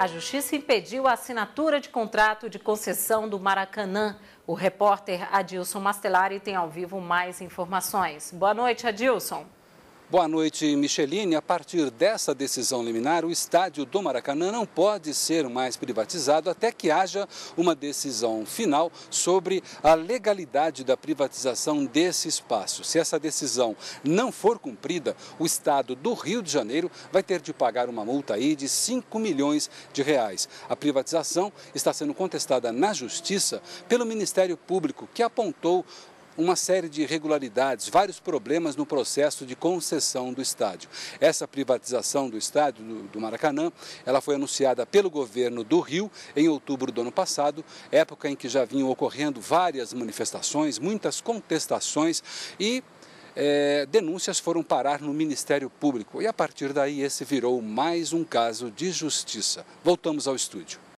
A justiça impediu a assinatura de contrato de concessão do Maracanã. O repórter Adilson Mastelari tem ao vivo mais informações. Boa noite, Adilson. Boa noite, Micheline. A partir dessa decisão liminar, o estádio do Maracanã não pode ser mais privatizado até que haja uma decisão final sobre a legalidade da privatização desse espaço. Se essa decisão não for cumprida, o estado do Rio de Janeiro vai ter de pagar uma multa aí de 5 milhões de reais. A privatização está sendo contestada na Justiça pelo Ministério Público, que apontou uma série de irregularidades, vários problemas no processo de concessão do estádio. Essa privatização do estádio do, Maracanã, ela foi anunciada pelo governo do Rio em outubro do ano passado, época em que já vinham ocorrendo várias manifestações, muitas contestações e é, denúncias foram parar no Ministério Público e a partir daí esse virou mais um caso de justiça. Voltamos ao estúdio.